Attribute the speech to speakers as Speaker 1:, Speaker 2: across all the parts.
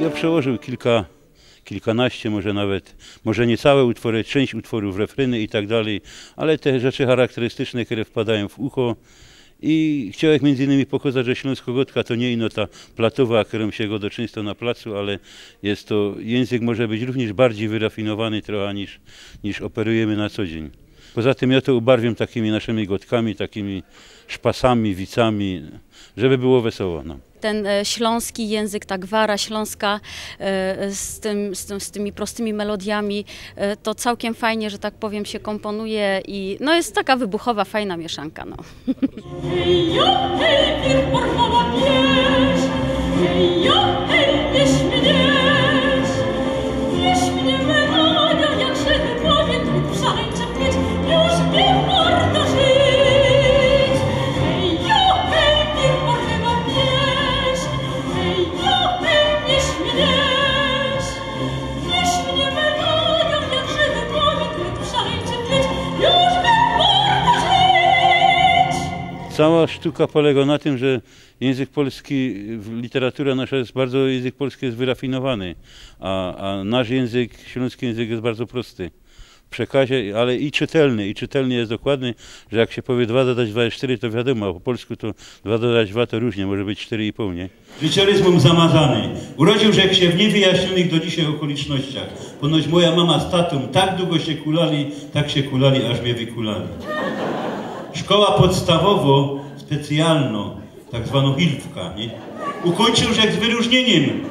Speaker 1: Ja przełożył kilka, kilkanaście, może nawet, może nie całe utwory, część utworów, refreny i tak dalej, ale te rzeczy charakterystyczne, które wpadają w ucho. I chciałem między innymi pokazać, że Śląsko-Gotka to nie ino ta platowa, którą się go często na placu, ale jest to, język może być również bardziej wyrafinowany trochę niż, niż operujemy na co dzień. Poza tym ja to ubarwiam takimi naszymi gotkami, takimi szpasami, wicami, żeby było wesoło. No.
Speaker 2: ten e, śląski język, ta gwara śląska e, z, tym, z, tym, z tymi prostymi melodiami, e, to całkiem fajnie, że tak powiem, się komponuje i no jest taka wybuchowa, fajna mieszanka. No.
Speaker 3: Hej, jo, hej,
Speaker 1: Cała sztuka polega na tym, że język polski, literatura nasza jest bardzo, język polski jest wyrafinowany, a, a nasz język, śląski język jest bardzo prosty przekazie, ale i czytelny, i czytelny jest dokładny, że jak się powie 2 dodać 2 jest 4, to wiadomo, a po polsku to 2 dodać 2 to różnie, może być 4,5, nie?
Speaker 4: Życiorysmem zamazany. Urodził rzekł się w niewyjaśnionych do dzisiaj okolicznościach. Ponoć moja mama z tatą tak długo się kulali, tak się kulali, aż mnie wykulali. Szkoła podstawowo specjalną, tak zwaną Hilfka, nie? Ukończył rzekł z wyróżnieniem.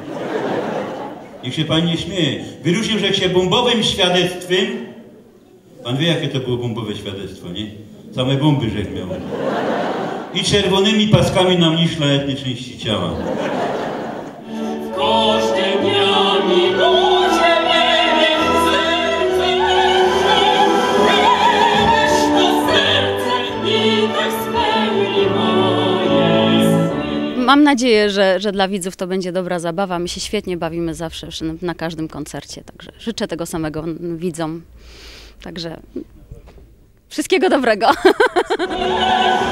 Speaker 4: Niech się pan nie śmieje. Wyróżnił rzekł się bombowym świadectwem. Pan wie, jakie to było bombowe świadectwo, nie? Same bomby rzekł miał. I czerwonymi paskami na mniej szlachetnej części ciała.
Speaker 3: Każdej dniami ludzie
Speaker 2: Mam nadzieję, że, że dla widzów to będzie dobra zabawa. My się świetnie bawimy zawsze na każdym koncercie, także życzę tego samego widzom. Także wszystkiego dobrego.